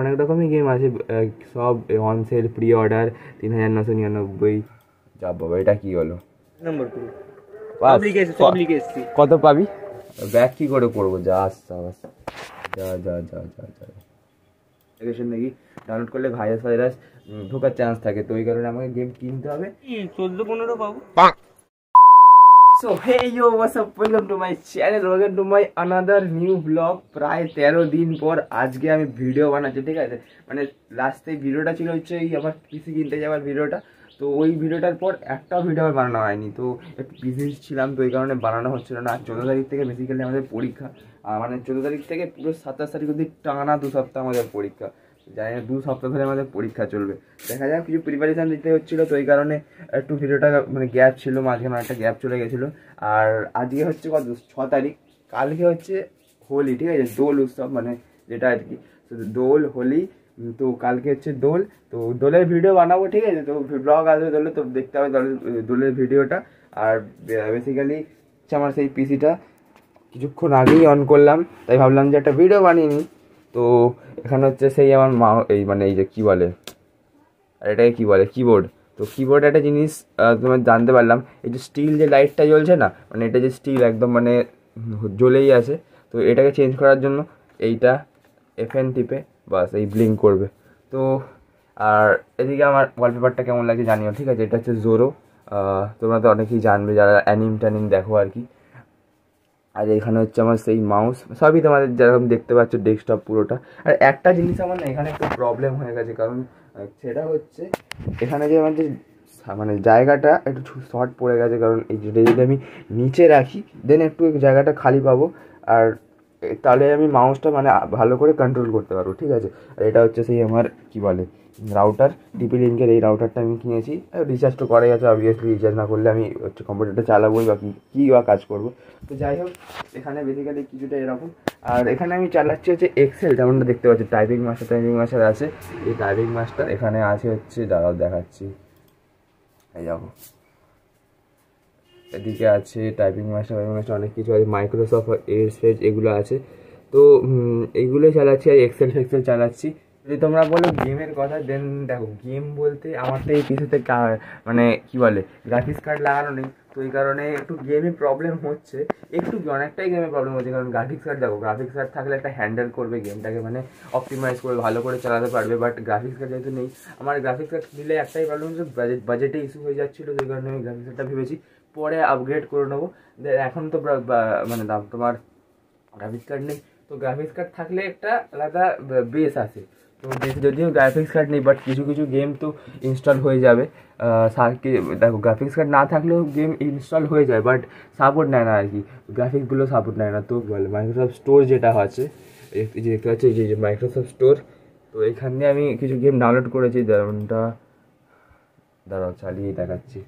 অনেক রকমই গেম আছে সব অন সেল প্রি অর্ডার তিন হাজার নশো নিরানব্বই। যা বাবা এটা কি হলো? নম্বর কত পাবি? ব্যাক কি করে করব? যা আসতে বাস। যা যা যা যা যা। অ্যাপ্লিকেশন ডাউনলোড করলে ভাইরাস ভাইরাস ঢোকার চান্স থাকে। তো ওই কারণে আমাকে গেম কিনতে হবে। চোদ্দ পনেরো পাবো। So hey you what's up welcome to my channel welcome to my another new blog প্রায় তেরো দিন পর আজকে আমি ভিডিও বানাচ্ছি, ঠিক আছে? মানে লাস্টে ভিডিওটা ছিল হচ্ছে এই আমার পিসি কিনতে যাওয়ার ভিডিওটা তো ওই ভিডিওটার পর একটাও ভিডিও আমার বানানো হয়নি। তো একটু বিজি ছিলাম, তো এই কারণে বানানো হচ্ছিল না। আর চোদ্দ তারিখ থেকে বেসিক্যালি আমাদের পরীক্ষা। মানে চোদ্দ তারিখ থেকে পুরো সাতাশ তারিখ অব্দি টানা দু সপ্তাহ আমাদের পরীক্ষা। জানি দু সপ্তাহ ধরে আমাদের পরীক্ষা চলবে। দেখা যাক, কিছু প্রিপারেশান দিতে হচ্ছিল, তো এই কারণে একটু ভিডিওটা মানে গ্যাপ ছিল, মাঝখানে একটা গ্যাপ চলে গেছিল। আর আজকে হচ্ছে কত? ছ তারিখ। কালকে হচ্ছে হোলি, ঠিক আছে? দোল উৎসব মানে যেটা আর কি। দোল, হোলি তো কালকে হচ্ছে দোল। তো দোলের ভিডিও বানাবো, ঠিক আছে? তো ব্লগ আসবে দোলে, তো দেখতে হবে দোলের ভিডিওটা আর বেসিক্যালি আমার সেই পিসিটা কিছুক্ষণ আগেই অন করলাম, তাই ভাবলাম যে একটা ভিডিও বানিয়ে নিই। তো এখানে হচ্ছে সেই আমার মা, এই মানে এই যে কী বলে, আর এটাকে কী বলে কিবোর্ড তো কিবোর্ড একটা জিনিস তোমার জানতে পারলাম, এই যে স্টিল যে লাইটটা জ্বলছে না মানে এটা যে স্টিল একদম মানে জ্বলেই আছে, তো এটাকে চেঞ্জ করার জন্য এইটা এফ এন টিপে, বাস এই ব্লিঙ্ক করবে। তো আর এদিকে আমার ওয়ালপেপারটা কেমন লাগে জানিও, ঠিক আছে? এটা হচ্ছে জোরো তোমরা তো অনেকেই জানবে, যারা অ্যানিম ট্যানিম দেখো আর কি। আর এখানে হচ্ছে আমার সেই মাউস সবই তোমাদের যেরকম দেখতে পাচ্ছ ডেস্কটপ পুরোটা। আর একটা জিনিস আমার না এখানে একটু প্রবলেম হয়ে গেছে, কারণ সেটা হচ্ছে এখানে যে আমার যে মানে জায়গাটা একটু শর্ট পড়ে গেছে, কারণ এই যদি আমি নিচে রাখি দেন একটু জায়গাটা খালি পাবো। আর তাহলে আমি মাউসটা মানে ভালো করে কন্ট্রোল করতে পারব, ঠিক আছে? আর এটা হচ্ছে সেই আমার, কি বলে? রাউটার টিপি লিঙ্কের এই রাউটারটা আমি কিনেছি। রিচার্জ তো করাই আছে অবভিয়াসলি রিচার্জ না করলে আমি হচ্ছে কম্পিউটারটা চালাবোই বা কী বা কাজ করব। তো যাই হোক, এখানে বেসিক্যালি কিছুটা এরকম। আর এখানে আমি চালাচ্ছি হচ্ছে এক্সেল যেমনটা দেখতে পাচ্ছি টাইপিং মাস্টার টাইপিং মাস্টার আছে। এই টাইপিং মাস্টার এখানে আছে হচ্ছে, দাঁড়াও দেখাচ্ছি। এই দেখো। এদিকে আছে টাইপিং মাস্টার টাইপিং মাস্টার অনেক কিছু আছে মাইক্রোসফট ফেজ এগুলো আছে। তো এইগুলোই চালাচ্ছি আর এক্সেল ফেক্সেল চালাচ্ছি। যদি তোমরা বলো গেমের কথা দেন দেখো গেম বলতে আমার তো এই পিসিতে মানে কি বলে গ্রাফিক্স কার্ড লাগানো নেই। তো এই কারণে একটু গেমে প্রবলেম হচ্ছে। একটু অনেকটাই গেমে প্রবলেম হচ্ছে। কারণ গ্রাফিক্স কার্ড দেখো গ্রাফিক্স কার্ড থাকলে একটা হ্যান্ডেল করবে গেমটাকে মানে অপটিমাইজ করে, ভালো করে চালাতে পারবে। বাট গ্রাফিক্স কার্ড যেহেতু নেই, আমার গ্রাফিক্স কার্ড নিলে একটাই প্রবলেম হচ্ছে বাজেট ইস্যু হয়ে যাচ্ছিল, সেই কারণে আমি গ্রাফিক্স কার্ডটা ভেবেছি, পরে আপগ্রেড করে নেব। এখন তো মানে দাম তোমার গ্রাফিক্স কার্ড নেই। তো গ্রাফিক্স কার্ড থাকলে একটা আলাদা বেস আছে। তো যদিও গ্রাফিক্স কার্ড নেই বাট কিছু কিছু গেম তো ইনস্টল হয়ে যাবে। দেখো গ্রাফিক্স কার্ড না থাকলেও গেম ইনস্টল হয়ে যায় বাট সাপোর্ট নেয় না আর কি। গ্রাফিক্সগুলো সাপোর্ট নেয় না। তো বলে মাইক্রোসফট স্টোর যেটা আছে যে দেখতে পাচ্ছি যে মাইক্রোসফট স্টোর তো এখানে আমি কিছু গেম ডাউনলোড করেছি, যেমনটা, দাঁড়াও, চালিয়ে দেখাচ্ছি।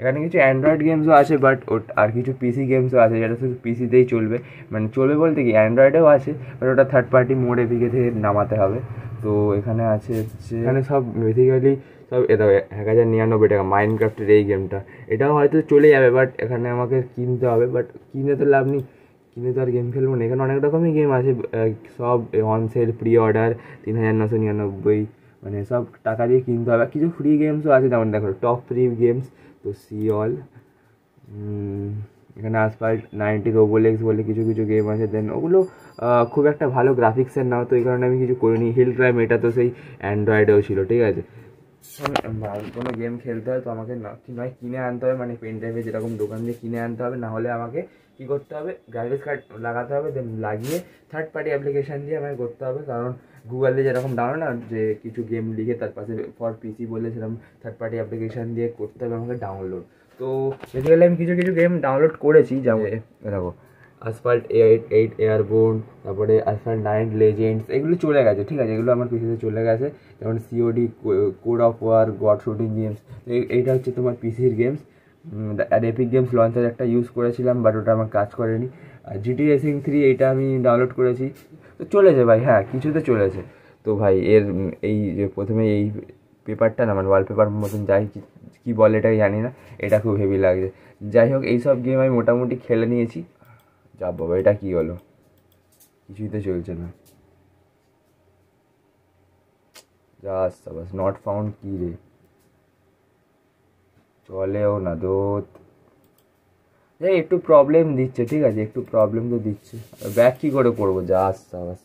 এখানে কিছু অ্যান্ড্রয়েড গেমসও আছে বাট আর কিছু পিসি গেমসও আছে, যেটা শুধু পিসিতেই চলবে। মানে চলবে বলতে কি অ্যান্ড্রয়েডেও আছে বাট ওটা থার্ড পার্টি মোড এপিকে থেকে নামাতে হবে। তো এখানে আছে হচ্ছে এখানে সব বেসিক্যালি সব এটা এক হাজার নিরানব্বই টাকা মাইন্ড ক্রাফ্টের এই গেমটা এটাও হয়তো চলে যাবে বাট এখানে আমাকে কিনতে হবে বাট কিনে তো লাভ নেই। কিনে তো আর গেম খেলব না। এখানে অনেক রকমই গেম আছে সব অন সেল প্রি অর্ডার তিন হাজার নশো নিরানব্বই মানে সব টাকা দিয়ে কিনতে হবে। কিছু ফ্রি গেমসও আছে, যেমন দেখো টপ ফ্রি গেমস তো সি অল। এখানে আসফাল্ট নাইনটি রোবোলেক্স বলে কিছু কিছু গেম আছে। দেন ওগুলো খুব একটা ভালো গ্রাফিক্সের নাও তো এই কারণে আমি কিছু করিনি। হিল ড্রাইভ এটা তো সেই অ্যান্ড্রয়েডেও ছিল, ঠিক আছে? কোনো গেম খেলতে হয় তো আমাকে কি নয় কিনে আনতে হবে? মানে পেন ড্রাইভে যেরকম দোকান দিয়ে কিনে আনতে হবে, না হলে আমাকে কী করতে হবে? গ্রাফিক্স কার্ড লাগাতে হবে দেন লাগিয়ে থার্ড পার্টি অ্যাপ্লিকেশান দিয়ে আমাকে করতে হবে। কারণ গুগলে যেরকম দাঁড়ো না, যে কিছু গেম লিখে তার পাশে ফর পিসি বলে সেরকম থার্ড পার্টি অ্যাপ্লিকেশান দিয়ে করতে হবে, আমাকে ডাউনলোড তো বেসিক্যালি আমি কিছু কিছু গেম ডাউনলোড করেছি যাব দেখো আসফাল্ট এইট এইট এয়ারবোর্ন তারপরে আসফাল্ট নাইন লেজেন্ডস এগুলো চলে গেছে, ঠিক আছে? এগুলো আমার পিসিতে চলে গেছে। যেমন COD code of war God shooting games এইটা হচ্ছে তোমার পিসির গেমস আর এপিক গেমস লঞ্চার একটা ইউজ করেছিলাম বাট ওটা আমার কাজ করেনি। আর জিটি রেসিং থ্রি এইটা আমি ডাউনলোড করেছি। তো চলেছে ভাই হ্যাঁ কিছুতে চলেছে। তো ভাই, এর এই যে প্রথমে এই পেপারটা না মানে ওয়ালপেপার মতন যাই কি- বলে এটাই জানি না। এটা খুব হেভি লাগছে। যাই হোক, এইসব গেম আমি মোটামুটি খেলে নিয়েছি। যা বাবা, এটা কি হলো? কিছুই তো চলছে না। জাস্ট বাস নট ফাউন্ড কি রে? চলেও না দোত। এই একটু প্রবলেম দিচ্ছে, ঠিক আছে? একটু প্রবলেম তো দিচ্ছে। ব্যাক কি করে করব? জাস্ট বাস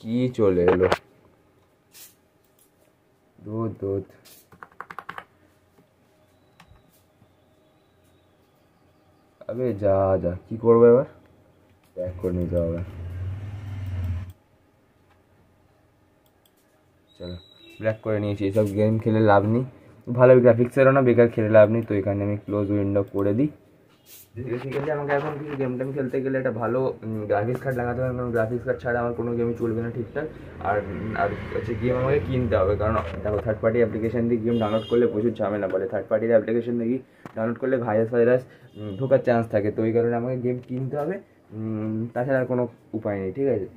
কি চলে এলো? দুধ দুধ আবে যা যা। কি করব এবার? ব্যাক করে নিতে হবে। চলো ব্ল্যাক করে নিয়েছি। এসব গেম খেলে লাভ নেই। ভালো গ্রাফিক্সেরও না, বেকার খেলে লাভ নেই। তো এখানে আমি ক্লোজ উইন্ডো করে দিই। বেসিক্যালি আমাকে এখন কিছু গেম টেম খেলতে গেলে একটা ভালো গ্রাফিক্স কার্ড লাগাতে হবে, কারণ গ্রাফিক্স কার্ড ছাড়া আমার কোনো গেমই চলবে না ঠিকঠাক। আর আর হচ্ছে গেম আমাকে কিনতে হবে, কারণ দেখো থার্ড পার্টি অ্যাপ্লিকেশন দিয়ে গেম ডাউনলোড করলে প্রচুর ঝামেলা বলে। থার্ড পার্টির অ্যাপ্লিকেশন দিয়ে ডাউনলোড করলে ভাইরাস ভাইরাস ঢোকার চান্স থাকে। তো ওই কারণে আমাকে গেম কিনতে হবে তাছাড়া আর কোনো উপায় নেই, ঠিক আছে?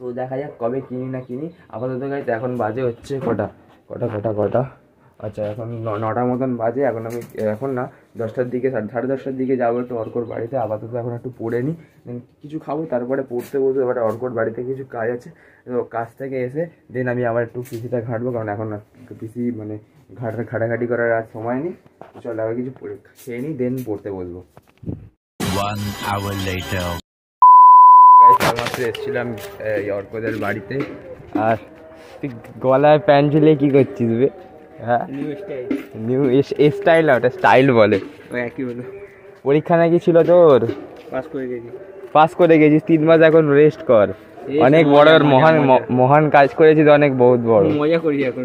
তো দেখা যাক কবে কিনি না কিনি। আপাতত গাইতে এখন বাজে হচ্ছে কটা? কটা কটা কটা? আচ্ছা এখন নটার মতন বাজে এখন আমি এখন না দশটার দিকে সাড়ে দশটার দিকে যাব একটু অর্কর বাড়িতে আপাতত এখন একটু পড়ে নিই then কিছু খাব তারপরে পড়তে বসবো এবারে অর্কর বাড়িতে কিছু কাজ আছে তো কাজ থেকে এসে দেন আমি আবার একটু পিসিটা ঘাঁটবো কারণ এখন পিসি মানে ঘাটা ঘাটাঘাটি করার আর সময় নেই চল আবার কিছু পড়ে খেয়ে নিই দেন পড়তে বসবো. মাত্র এসেছিলাম এই অর্কদের বাড়িতে আর তুই গলায় প্যান্ট ঝুলিয়ে কী করছিস বে হ্যাঁ? নিউ স্টাইল নিউ স্টাইল না ওটা স্টাইল বলে। ওই একই হলো পরীক্ষা নাকি ছিল তোর? পাস করে গেছি। পাস করে গেছিস তিন মাস এখন রেস্ট কর। অনেক বড় মহান মহান কাজ করেছিস অনেক বহুত বড়। মজা করি এখন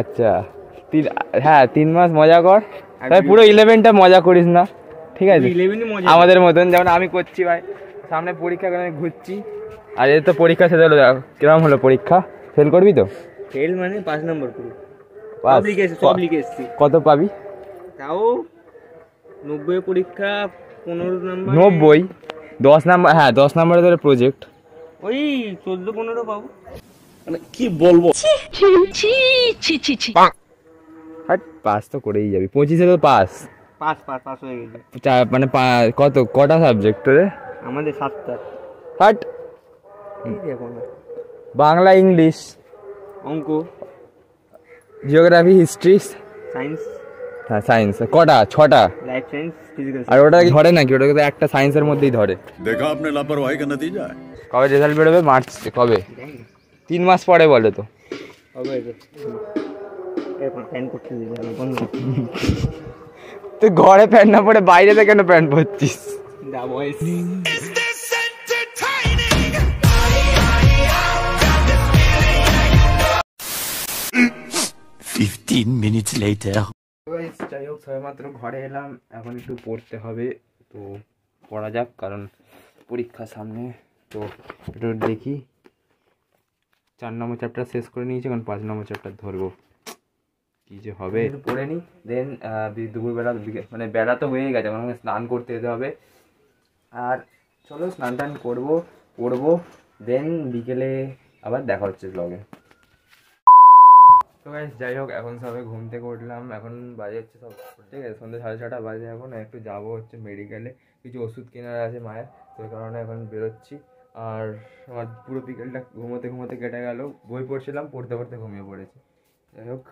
আচ্ছা। তিন হ্যাঁ তিন মাস মজা কর। তাই পুরো ইলেভেনটা মজা করিস না। ঠিক আছে? আমাদের মতন যেমন আমি করছি ভাই। সামনে পরীক্ষা করে আমি ঘুরছি। আর এর তো পরীক্ষা শেষ হলো কিরম হলো পরীক্ষা? ফেল করবি তো? ফেল মানে পাঁচ নম্বর পুরো। লিখে এসেছি সব লিখে এসেছি কত পাবি? তাও নব্বই পরীক্ষা পনেরো নম্বর নব্বই। দশ নাম্বার হ্যাঁ দশ নাম্বারে ধরে প্রজেক্ট ওই চোদ্দ পনেরো পাবো। ছি ছি ছি হাট পাস তো করেই যাবি। পঁচিশে তো পাস পাস পাস পাস হয়ে গেছে। মানে পা- কত কটা সাবজেক্ট তোরে? আমাদের সাতটা। হাট। বাংলা ইংলিশ। অঙ্ক। জিওগ্রাফি হিস্ট্রি সায়েন্স হ্যাঁ সায়েন্স কটা? ছটা? লাইফ সায়েন্স ফিজিক্যাল আর ওটা কি ধরে নাকি? ওটাকে তো একটা সায়েন্সের মধ্যেই ধরে। দেখো আপনি লাপরওয়াহি কা নতিজা কবে রেজাল্ট বেরোবে? মার্চ কবে? তিন মাস পরে বলে তো। হবে তুই ঘরে প্যান্ট না পরে বাইরে থেকে কেন প্যান্ট পরছিস Fifteen minutes later. যাই হোক সবেমাত্র ঘরে এলাম। এখন একটু পড়তে হবে তো পড়া যাক কারণ পরীক্ষা সামনে। তো একটু দেখি। চার নম্বর চ্যাপ্টার শেষ করে নিয়েছি এখন পাঁচ নম্বর চ্যাপ্টার ধরবো। কি যে হবে। পড়ে নিই দেন দুপুরবেলা মানে বেলা তো হয়ে গেছে আমার স্নান করতে যেতে হবে। আর চলো স্নান টান করব পড়ব দেন বিকেলে আবার দেখা হচ্ছে ব্লগে তো গাইস যাই হোক এখন সবে ঘুম থেকে উঠলাম। এখন বাজে হচ্ছে সব ঠিক আছে সন্ধ্যে সাড়ে ছটা বাজে এখন একটু যাব হচ্ছে মেডিকেলে কিছু ওষুধ কেনার আছে মায়ের তো কারণে এখন বেরোচ্ছি। আর আমার পুরো বিকেলটা ঘুমোতে ঘুমোতে কেটে গেল। বই পড়ছিলাম পড়তে পড়তে ঘুমিয়ে পড়েছি। যাই হোক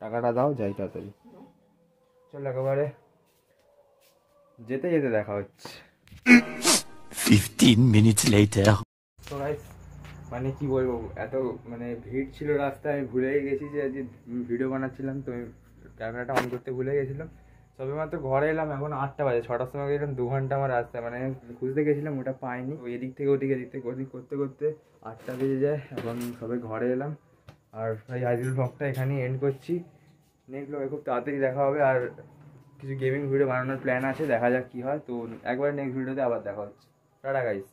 টাকাটা দাও যাই তাড়াতাড়ি। চল একেবারে যেতে যেতে দেখা হচ্ছে। Fifteen minutes later. তো গাইস মানে কি বলব, এত মানে ভিড় ছিল রাস্তায়, আমি ভুলেই গেছি যে আজকে ভিডিও বানাচ্ছিলাম, তো ক্যামেরাটা অন করতে ভুলে গেছিলাম। সবে মাত্র ঘরে এলাম, এখন আটটা বাজে, ছটার সময় গেছিলাম, দু ঘণ্টা আমার রাস্তা মানে খুঁজতে গেছিলাম, ওটা পাইনি। ওই এদিক থেকে ওদিকে, এদিক থেকে ওদিক করতে করতে আটটা বেজে যায়, এখন সবে ঘরে এলাম। আর ভাই আজকের ব্লগটা এখানেই এন্ড করছি। নেক্সট ব্লগে খুব তাড়াতাড়ি দেখা হবে, আর কিছু গেমিং ভিডিও বানানোর প্ল্যান আছে, দেখা যাক কী হয়। তো একবার নেক্সট ভিডিওতে আবার দেখা হচ্ছে। Tata guys